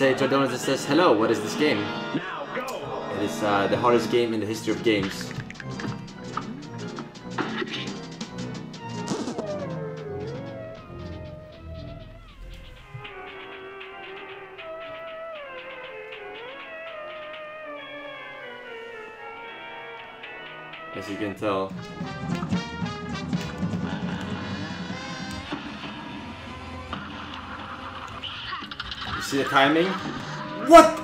say Jordonis that says, hello, what is this game? It is uh, the hardest game in the history of games. As you can tell. See the timing? What?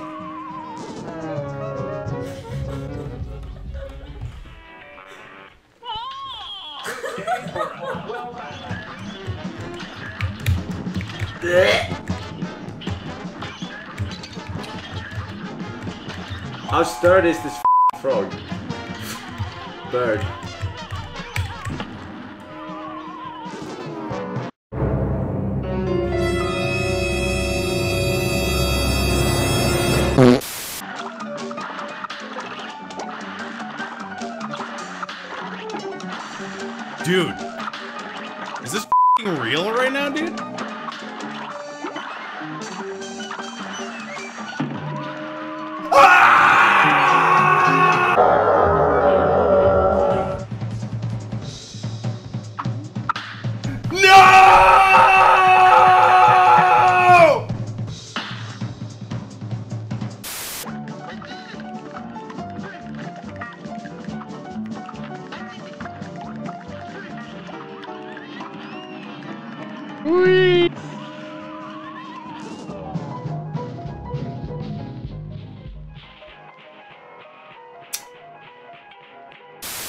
How sturdy is this frog? Bird. Dude, is this real right now, dude?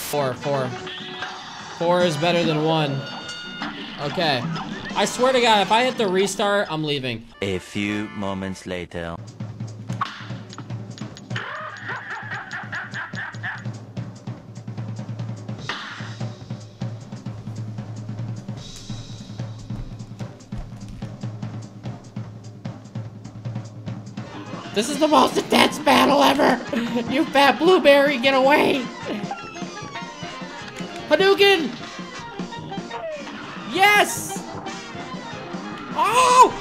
Four, four. Four is better than one. Okay. I swear to God, if I hit the restart, I'm leaving. A few moments later. This is the most intense battle ever! You fat blueberry, get away! Hadouken! Yes! Oh!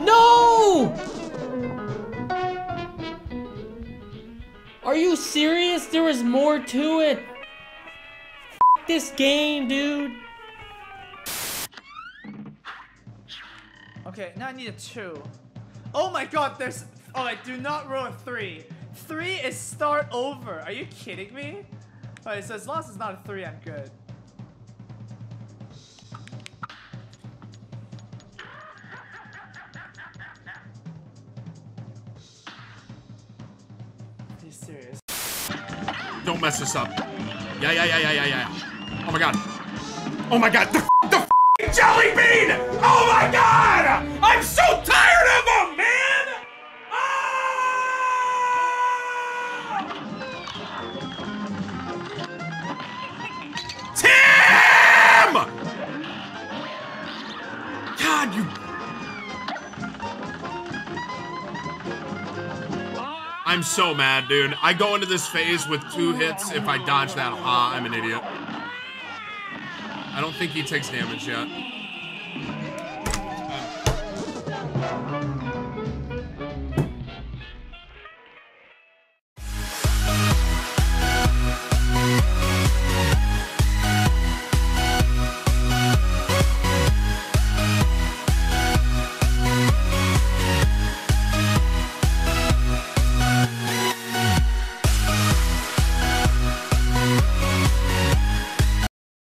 No! Are you serious? There was more to it. F this game, dude. Okay, now I need a two. Oh my god, there's. Oh, I do not roll a three. Three is start over. Are you kidding me? Alright, so as long as it's not a three, I'm good. Are you serious? Don't mess this up. Yeah, yeah, yeah, yeah, yeah, yeah. Oh my god. Oh my god. The, the jelly bean! Oh my god! I'm so mad, dude. I go into this phase with two hits. If I dodge that, ah, I'm an idiot. I don't think he takes damage yet.